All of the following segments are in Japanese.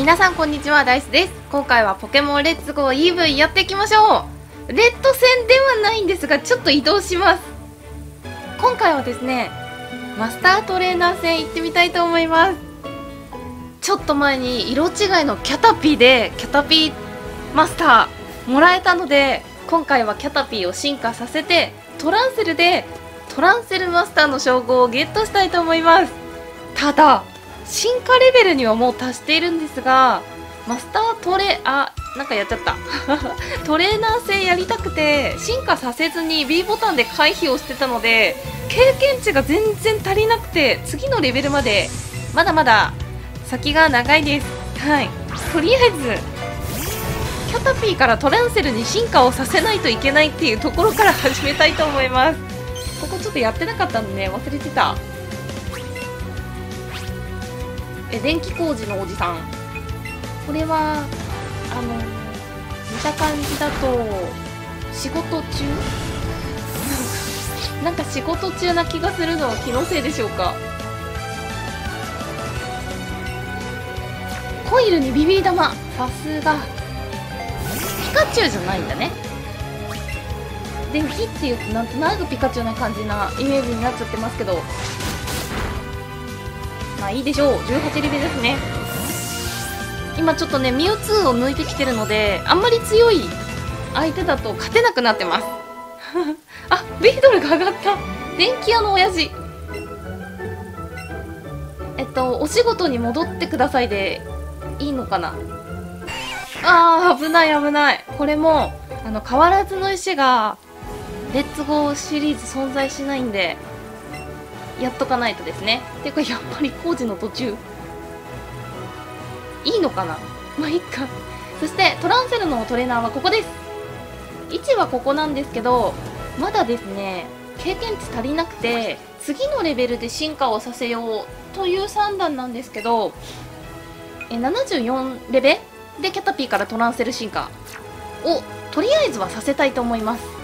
皆さんこんにちはダイスです。今回はポケモンレッツゴー EV やっていきましょう。レッド戦ではないんですがちょっと移動します。今回はですねマスタートレーナー戦行ってみたいと思います。ちょっと前に色違いのキャタピーでキャタピーマスターもらえたので今回はキャタピーを進化させてトランセルでトランセルマスターの称号をゲットしたいと思います。ただ進化レベルにはもう達しているんですがマスタートレあなんかやっちゃった。トレーナー戦やりたくて進化させずに B ボタンで回避をしてたので経験値が全然足りなくて次のレベルまでまだまだ先が長いです。はい。とりあえずキャタピーからトランセルに進化をさせないといけないっていうところから始めたいと思います。ここちょっとやってなかったんでね忘れてた。え電気工事のおじさん。これはあの見た感じだと仕事中？なんか仕事中な気がするのは気のせいでしょうか。コイルにビビり玉。さすが。ピカチュウじゃないんだね。電気っていうとなんとなくピカチュウな感じなイメージになっちゃってますけど。まあいいでしょう。18レベですね。今ちょっとねミュウツーを抜いてきてるのであんまり強い相手だと勝てなくなってます。あビードルが上がった。電気屋の親父。えっとお仕事に戻ってくださいでいいのかな。あー危ない危ない。これもあの変わらずの石がレッツゴーシリーズ存在しないんでやっとかないとですね。ていうかやっぱり工事の途中。いいのかな？まあいいか。そしてトランセルのトレーナーはここです。位置はここなんですけどまだですね経験値足りなくて次のレベルで進化をさせようという算段なんですけどえ74レベでキャタピーからトランセル進化をとりあえずはさせたいと思います。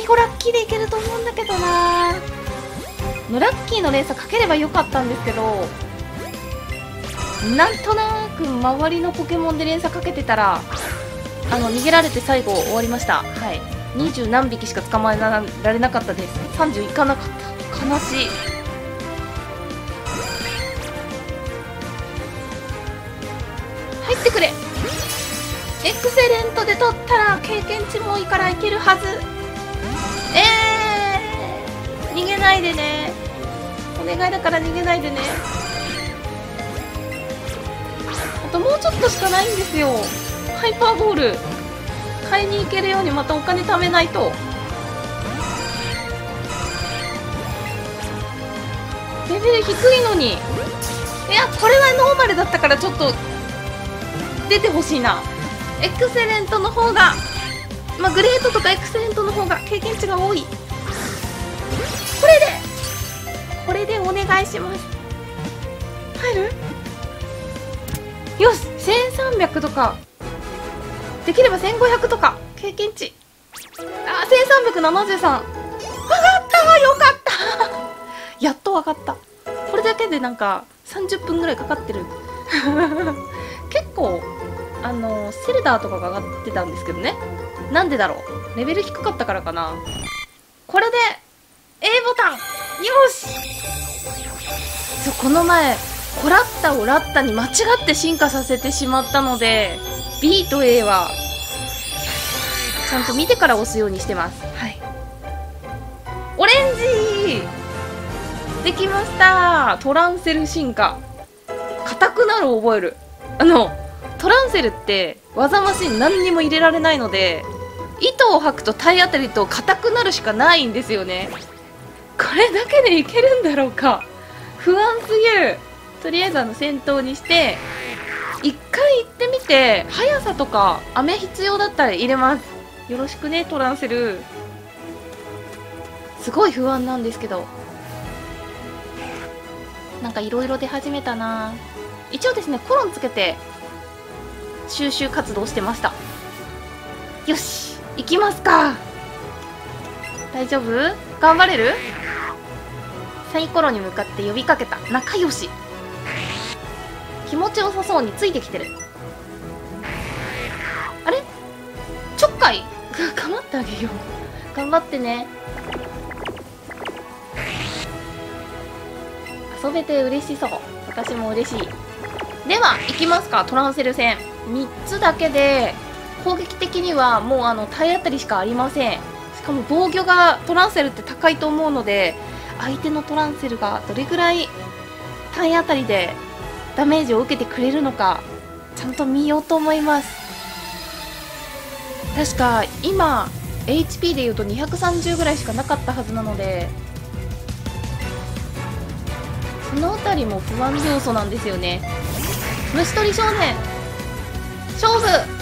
最後ラッキーでいけると思うんだけどな。のラッキーの連鎖かければよかったんですけどなんとなく周りのポケモンで連鎖かけてたらあの逃げられて最後終わりました。はい。20何匹しか捕まえられなかったです。30いかなかった。悲しい。入ってくれ。エクセレントで取ったら経験値もいいからいけるはず。えー、逃げないでね。お願いだから逃げないでね。あともうちょっとしかないんですよ。ハイパーボール。買いに行けるようにまたお金貯めないと。レベル低いのに。いやこれはノーマルだったからちょっと出てほしいな。エクセレントの方が。まあ、グレートとかエクセレントの方が経験値が多い。これでこれでお願いします。入る？よし1300とか。できれば1500とか。経験値。あ1373上がったよかった。やっと分かった。これだけでなんか30分ぐらいかかってる。結構あのセルダーとかが上がってたんですけどね。なんでだろう？レベル低かったからかな。これで A ボタン。よし！そうこの前コラッタをラッタに間違って進化させてしまったので B と A はちゃんと見てから押すようにしてます。はい。オレンジ！できました！トランセル進化。硬くなる覚える。あのトランセルって技マシン何にも入れられないので糸を吐くと体当たりと硬くなるしかないんですよね。これだけでいけるんだろうか。不安すぎる。とりあえずあの先頭にして一回行ってみて速さとか雨必要だったら入れます。よろしくねトランセル。すごい不安なんですけど。なんかいろいろ出始めたな。一応ですねコロンつけて収集活動してました。よし。行きますか。大丈夫？頑張れる？サイコロに向かって呼びかけた。仲良し。気持ちよさそうについてきてる。あれ？ちょっかい。かまってあげよう。頑張ってね。遊べて嬉しそう。私も嬉しい。では行きますか。トランセル戦3つだけで攻撃的にはもうあの体当たりしかありません。しかも防御がトランセルって高いと思うので相手のトランセルがどれぐらい体当たりでダメージを受けてくれるのかちゃんと見ようと思います。確か今 HP でいうと230ぐらいしかなかったはずなのでその辺りも不安要素なんですよね。虫取り少年勝負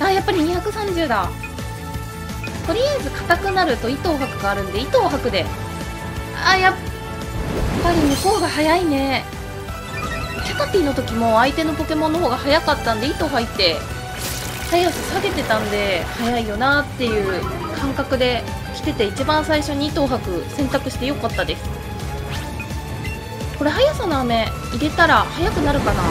あやっぱり230だ。とりあえず硬くなると糸を吐くがあるんで糸を吐くで。あやっぱり向こうが早いね。キャタピーの時も相手のポケモンの方が早かったんで糸吐いて速さ下げてたんで早いよなっていう感覚で来てて一番最初に糸を吐く選択してよかったです。これ速さの飴入れたら速くなるかな？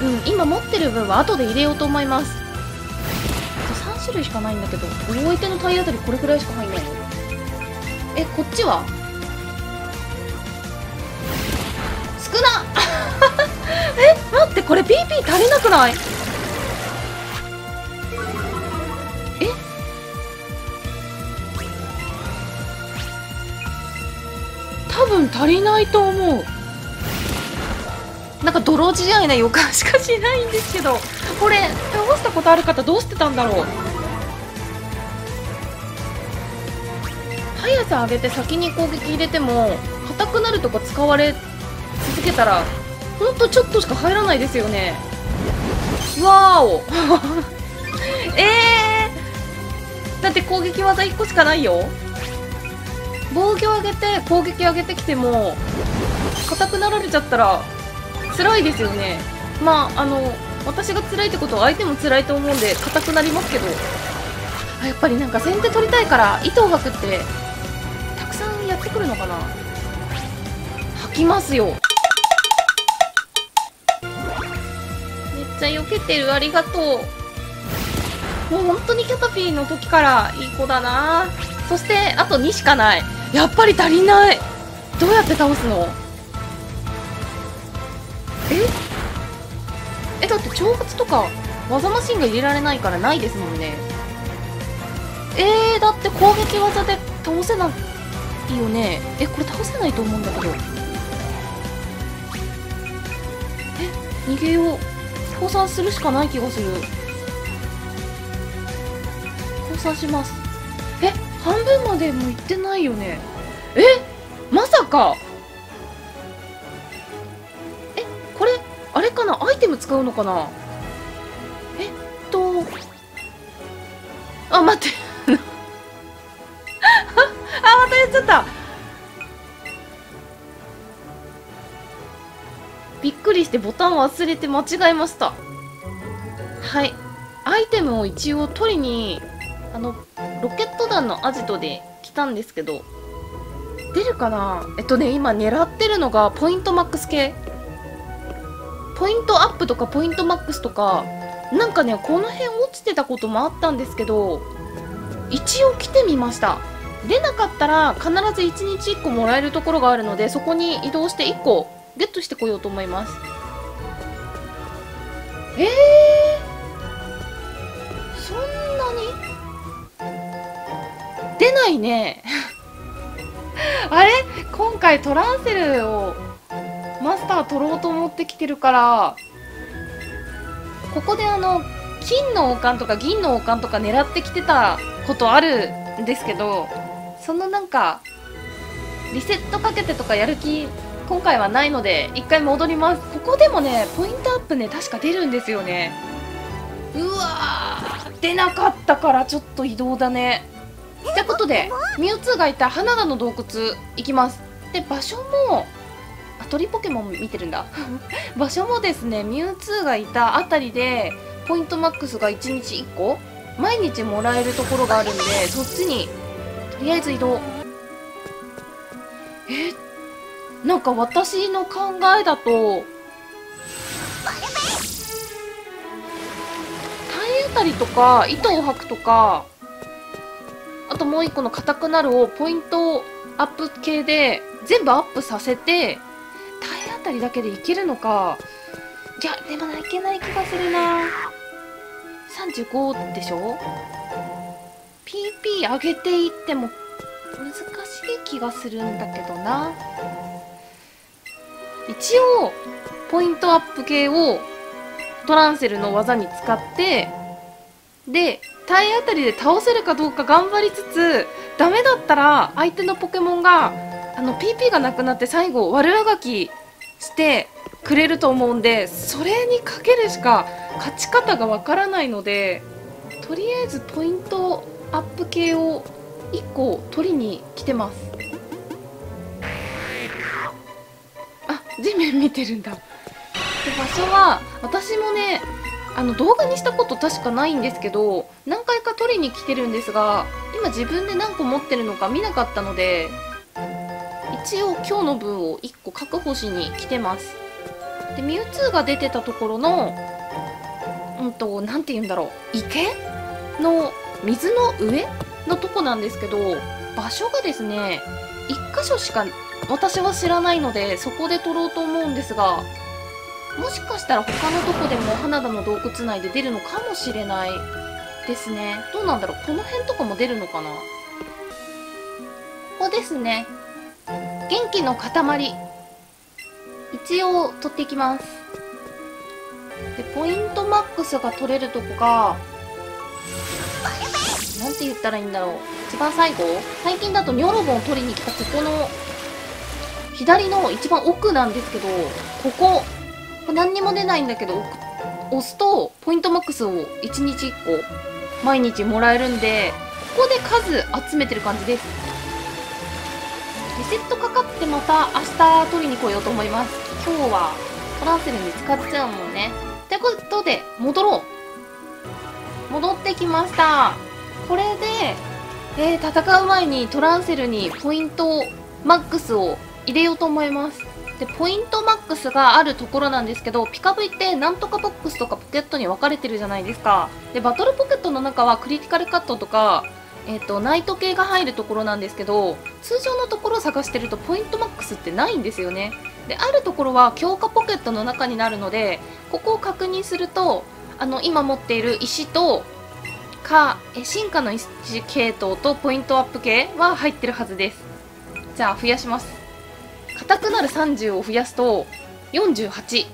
うん今持ってる分は後で入れようと思います。あと3種類しかないんだけど大相手の体当たりこれくらいしか入んないの？えこっちは？少な！え待ってこれ PP 足りなくない？え？多分足りないと思う。なんか泥仕合な予感しかしないんですけどこれ倒したことある方どうしてたんだろう？速さ上げて先に攻撃入れても硬くなるとか使われ続けたらほんとちょっとしか入らないですよね。わーお。えー、だって攻撃技1個しかないよ。防御上げて攻撃上げてきても硬くなられちゃったら辛いですよね。まああの私が辛いってことは相手も辛いと思うんで硬くなりますけど。やっぱりなんか先手取りたいから糸を吐くってたくさんやってくるのかな。吐きますよ。めっちゃ避けてる。ありがとう。もう本当にキャタピーの時からいい子だな。そしてあと2しかない。やっぱり足りない。どうやって倒すの？だって挑発とか技マシンが入れられないからないですもんね。えー、だって攻撃技で倒せないよね。えこれ倒せないと思うんだけど。え逃げよう。降参するしかない気がする。降参します。え半分までも行ってないよね。えまさか。ム使うのかな？えっとあ待って。あまたやっちゃった。びっくりしてボタン忘れて間違えました。はい。アイテムを一応取りにあのロケット弾のアジトで来たんですけど出るかな？えっとね今狙ってるのがポイントマックス系。ポイントアップとかポイントマックスとかなんかねこの辺落ちてたこともあったんですけど一応来てみました。出なかったら必ず1日1個もらえるところがあるのでそこに移動して1個ゲットしてこようと思います。えー、そんなに？出ないね。あれ？今回トランセルをマスター取ろうと思ってきてるからここであの金の王冠とか銀の王冠とか狙ってきてたことあるんですけどそのなんかリセットかけてとかやる気今回はないので一回戻ります。ここでもねポイントアップね確か出るんですよね。うわー出なかったからちょっと移動だね。ってことでミュウツーがいた花田の洞窟行きます。で場所も鳥ポケモン見てるんだ。場所もですねミュウツーがいたあたりでポイントマックスが1日1個？毎日もらえるところがあるんでそっちにとりあえず移動。え？なんか私の考えだと体当たりとか糸を吐くとかあともう一個の硬くなるをポイントアップ系で全部アップさせてたりだけでいけるのか。いやでもないけない気がするな。35でしょ ?PP 上げていっても難しい気がするんだけどな。一応ポイントアップ系をトランセルの技に使ってで体当たりで倒せるかどうか頑張りつつダメだったら相手のポケモンがあの PP がなくなって最後悪あがきしてくれると思うんでそれにかけるしか勝ち方がわからないのでとりあえずポイントアップ系を1個取りに来てます。あ地面見てるんだ。で場所は私もねあの動画にしたこと確かないんですけど何回か取りに来てるんですが今自分で何個持ってるのか見なかったので一応今日の分を1個確保しに来てます。でミュウツーが出てたところのうんと何て言うんだろう。池の水の上のとこなんですけど場所がですね1箇所しか私は知らないのでそこで取ろうと思うんですがもしかしたら他のとこでも花田の洞窟内で出るのかもしれないですね。どうなんだろう。この辺とかも出るのかな。ここですね。元気の塊。一応取っていきます。でポイントマックスが取れるとこがなんて言ったらいいんだろう。一番最後？最近だとニョロボンを取りに来たここの左の一番奥なんですけどこここ何にも出ないんだけど押すとポイントマックスを1日1個毎日もらえるんでここで数集めてる感じです。リセットかかってまた明日取りに来ようと思います。今日はトランセルに使っちゃうもんね。ということで戻ろう。戻ってきました。これで、えー、戦う前にトランセルにポイントマックスを入れようと思います。でポイントマックスがあるところなんですけどピカブイってなんとかボックスとかポケットに分かれてるじゃないですか。でバトルポケットの中はクリティカルカットとかえっ、ー、とナイト系が入るところなんですけど通常のところを探してるとポイントマックスってないんですよね。であるところは強化ポケットの中になるのでここを確認するとあの今持っている石とかえ進化の石系統とポイントアップ系は入ってるはずです。じゃあ増やします。硬くなる30を増やすと48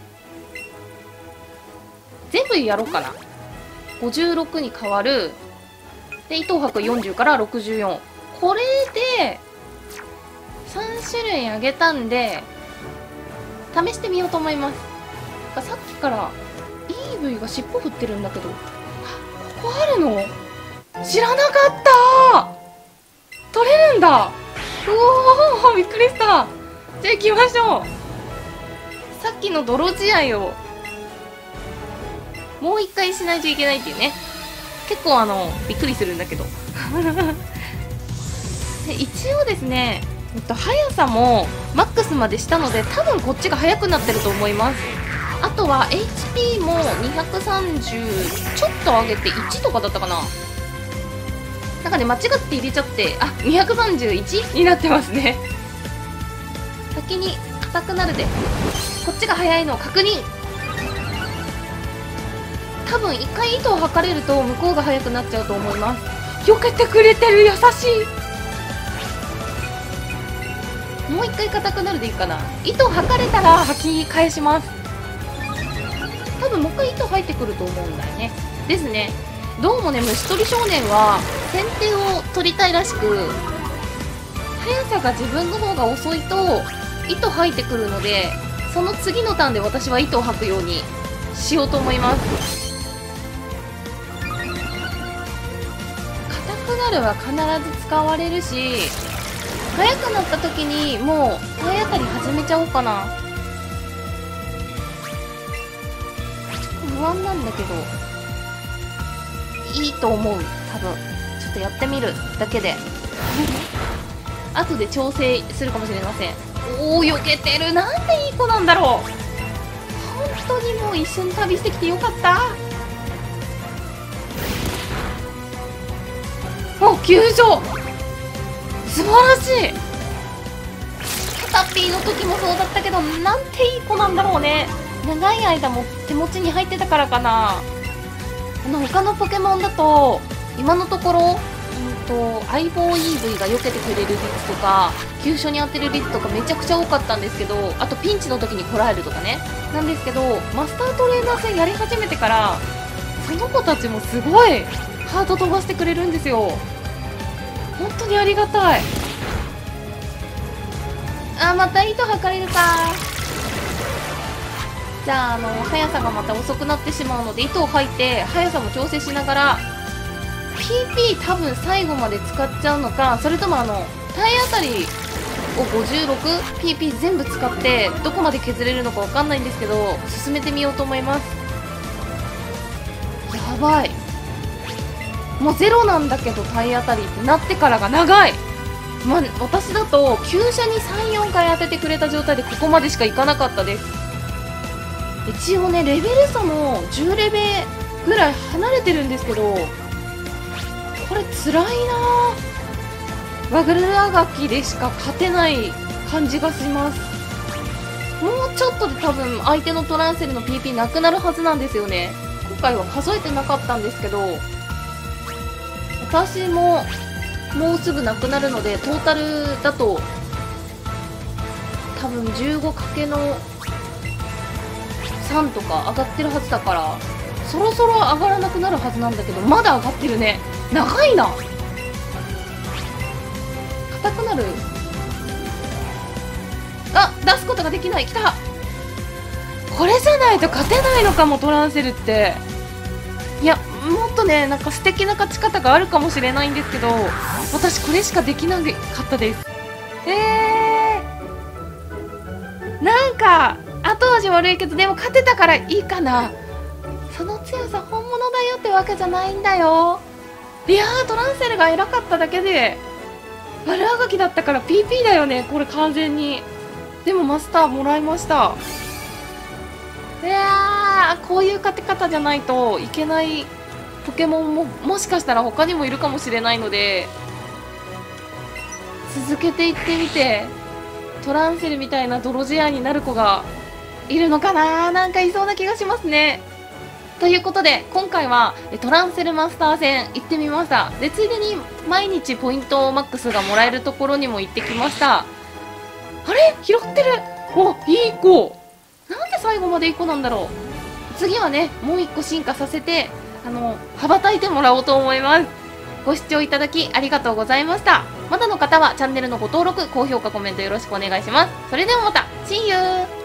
全部やろうかな。56に変わるで糸吐く40から64これで3種類あげたんで試してみようと思います。さっきから EV が尻尾振ってるんだけどここあるの？知らなかった！取れるんだ！うおーびっくりした！じゃあ行きましょう。さっきの泥試合をもう一回しないといけないっていうね。結構あのびっくりするんだけど。で一応ですね、えっと、速さもマックスまでしたので多分こっちが速くなってると思います。あとは HP も230ちょっと上げて1とかだったかな。なんかね間違って入れちゃってあ231になってますね。先に硬くなるでこっちが速いのを確認。多分一回糸を測れると向こうが速くなっちゃうと思います。避けてくれてる優しい。もう一回硬くなるでいいかな。糸を測れたら履き返します。多分もう一回糸入ってくると思うんだよね。ですね。どうもね虫取り少年は先手を取りたいらしく速さが自分の方が遅いと糸吐いてくるのでその次のターンで私は糸を吐くようにしようと思います。なるは必ず使われるし速くなった時にもう体当たり始めちゃおうかな。ちょっと不安なんだけどいいと思う。多分。ちょっとやってみる。だけで。後で調整するかもしれません。おお避けてる。なんていい子なんだろう。本当にもう一緒に旅してきてよかった。お救助素晴らしい。キャタピーの時もそうだったけどなんていい子なんだろうね。長い間も手持ちに入ってたからかな。あの他のポケモンだと今のところうんと相棒 EV が避けてくれる率とか急所に当てる率とかめちゃくちゃ多かったんですけどあとピンチの時にこらえるとかね。なんですけどマスタートレーナー戦やり始めてからその子たちもすごいハート飛ばしてくれるんですよ。本当にありがたい。あまた糸測れるか。じゃああの速さがまた遅くなってしまうので糸を吐いて速さも調整しながら PP 多分最後まで使っちゃうのかそれともあの体当たりを 56PP 全部使ってどこまで削れるのかわかんないんですけど進めてみようと思います。やばい。もうゼロなんだけど体当たりってなってからが長い。まあ、私だと急車に34回当ててくれた状態でここまでしか行かなかったです。一応ねレベル差も10レベぐらい離れてるんですけどこれ辛いな。ワグルアガキでしか勝てない感じがします。もうちょっとで多分相手のトランセルの PP なくなるはずなんですよね。今回は数えてなかったんですけど私ももうすぐなくなるのでトータルだと多分15かけの3とか上がってるはずだからそろそろ上がらなくなるはずなんだけどまだ上がってるね。長いな。硬くなる。あ出すことができない。来た。これじゃないと勝てないのかもトランセルって。いやもっとねなんか素敵な勝ち方があるかもしれないんですけど私これしかできなかったです。えー、なんか後味悪いけどでも勝てたからいいかな。その強さ本物だよってわけじゃないんだよ。いやートランセルが偉かっただけで丸あがきだったから PP だよねこれ完全に。でもマスターもらいました。いやーこういう勝て方じゃないといけないポケモンももしかしたら他にもいるかもしれないので続けていってみてトランセルみたいな泥仕合になる子がいるのかななんかいそうな気がしますね。ということで今回はトランセルマスター戦行ってみました。でついでに毎日ポイントマックスがもらえるところにも行ってきました。あれ？拾ってる。おいい子。なんで最後までいい子なんだろう。次はねもう1個進化させてあの羽ばたいてもらおうと思います。ご視聴いただきありがとうございました。まだの方はチャンネルのご登録高評価コメントよろしくお願いします。それではまた。See you!